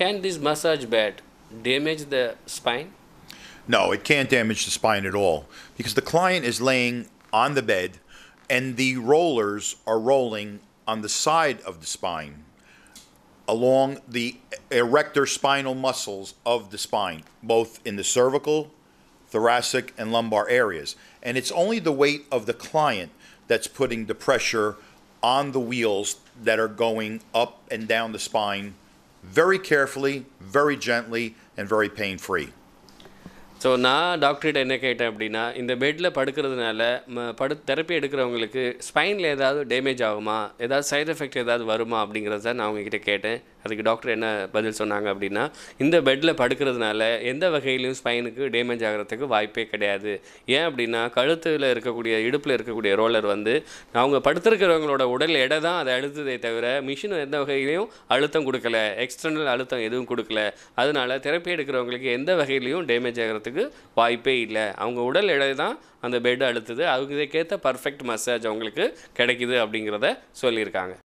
Can this massage bed damage the spine? No, it can't damage the spine at all because the client is laying on the bed and the rollers are rolling on the side of the spine along the erector spinal muscles of the spine, both in the cervical, thoracic, and lumbar areas. And it's only the weight of the client that's putting the pressure on the wheels that are going up and down the spine very carefully, very gently, and very pain free. So நான் டாக்டர்கிட்ட என்ன கேட்டேன் அப்படின்னா இந்த பெட்டில் படுக்கிறதுனால ம படு therapy எடுக்கிறவங்களுக்கு ஸ்பைனில் ஏதாவது டேமேஜ் ஆகுமா? ஏதாவது சைடு எஃபெக்ட் ஏதாவது வருமா? அப்படிங்கிறத நான் அவங்கக்கிட்ட கேட்டேன். அதுக்கு டாக்டர் என்ன பதில் சொன்னாங்க அப்படின்னா இந்த பெட்டில் படுக்கிறதுனால எந்த வகையிலையும் ஸ்பைனுக்கு டேமேஜ் ஆகிறதுக்கு வாய்ப்பே கிடையாது. ஏன் அப்படின்னா கழுத்தில் இருக்கக்கூடிய இடுப்பில் இருக்கக்கூடிய ரோலர் வந்து அவங்க படுத்திருக்கிறவங்களோட உடல் எடை தான் அதை அழுத்ததே தவிர மிஷின் எந்த வகையிலையும் அழுத்தம் கொடுக்கல. எக்ஸ்டர்னல் அழுத்தம் எதுவும் கொடுக்கல. அதனால தெரப்பி எடுக்கிறவங்களுக்கு எந்த வகையிலையும் டேமேஜ் ஆகிறதுக்கு வாய்ப்பே இல்லை. அவங்க உடல் எடை தான் அந்த பெட் அழுத்துது. அதுக்கேற்ற பர்ஃபெக்ட் மசாஜ் அவங்களுக்கு கிடைக்குது அப்படிங்கிறத சொல்லியிருக்காங்க.